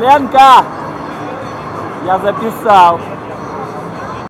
Ленка! Я записал.